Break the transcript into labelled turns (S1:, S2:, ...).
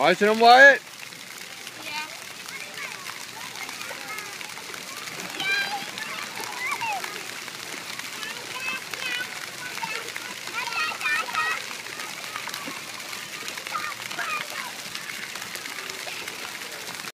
S1: Watching them, Wyatt?